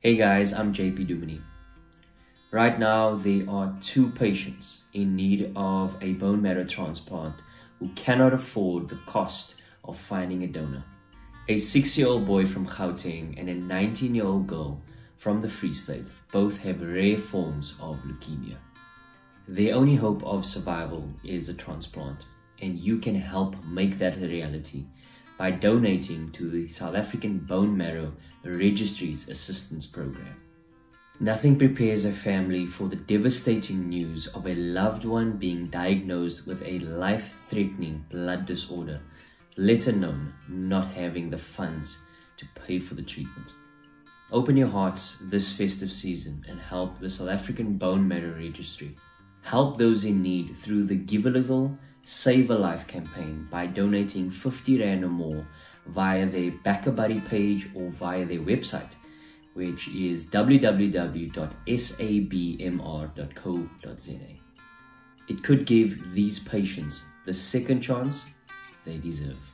Hey guys, I'm JP Duminy. Right now, there are two patients in need of a bone marrow transplant who cannot afford the cost of finding a donor. A six year old boy from Gauteng and a 19 year old girl from the Free State both have rare forms of leukemia. Their only hope of survival is a transplant, and you can help make that a reality by donating to the South African Bone Marrow Registry's Assistance Program. Nothing prepares a family for the devastating news of a loved one being diagnosed with a life threatening blood disorder, let alone not having the funds to pay for the treatment. Open your hearts this festive season and help the South African Bone Marrow Registry. Help those in need through the Give a Little Save a Life campaign by donating 50 Rand or more via their BackaBuddy page or via their website, which is www.sabmr.co.za. It could give these patients the second chance they deserve.